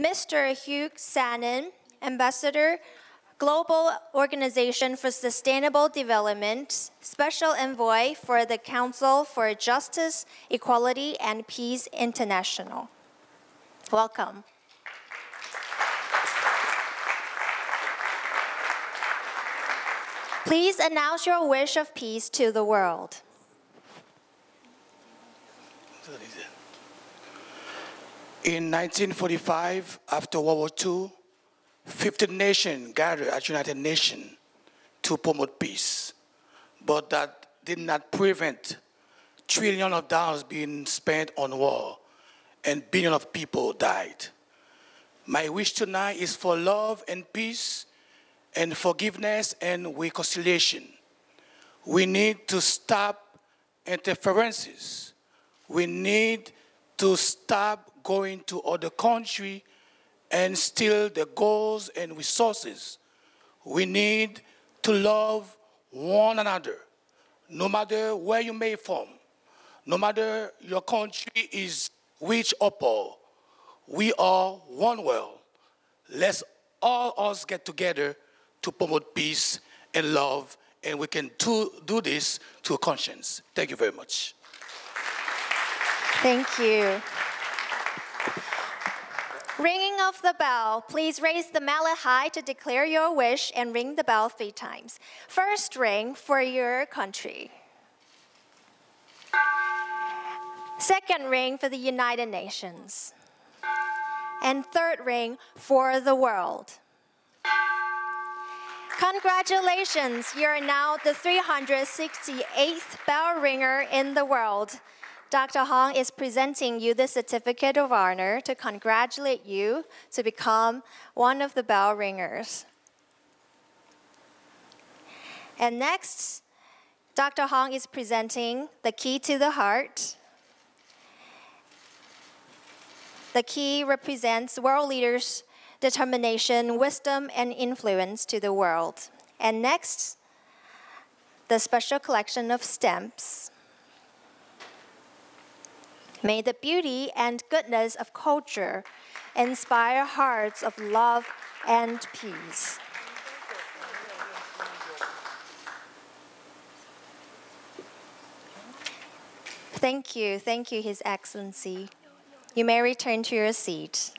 Mr. Hugues Sanon, Ambassador, Global Organization for Sustainable Development, Special Envoy for the Council for Justice, Equality, and Peace International. Welcome. Please announce your wish of peace to the world. In 1945, after World War II, 50 nations gathered at United Nations to promote peace. But that did not prevent trillions of dollars being spent on war and billions of people died. My wish tonight is for love and peace and forgiveness and reconciliation. We need to stop interferences. We need to stop going to other country and steal the goals and resources. We need to love one another, no matter where you may from, no matter your country is rich or poor. We are one world. Let's all us get together to promote peace and love, and we can do, do this to a conscience. Thank you very much. Thank you. Ringing of the bell. Please raise the mallet high to declare your wish and ring the bell three times. First ring for your country. Second ring for the United Nations. And third ring for the world. Congratulations, you're now the 368th bell ringer in the world. Dr. Hong is presenting you the certificate of honor to congratulate you to become one of the bell ringers. And next, Dr. Hong is presenting the key to the heart. The key represents world leaders' determination, wisdom, and influence to the world. And next, the special collection of stamps. May the beauty and goodness of culture inspire hearts of love and peace. Thank you, thank you, His Excellency. You may return to your seat.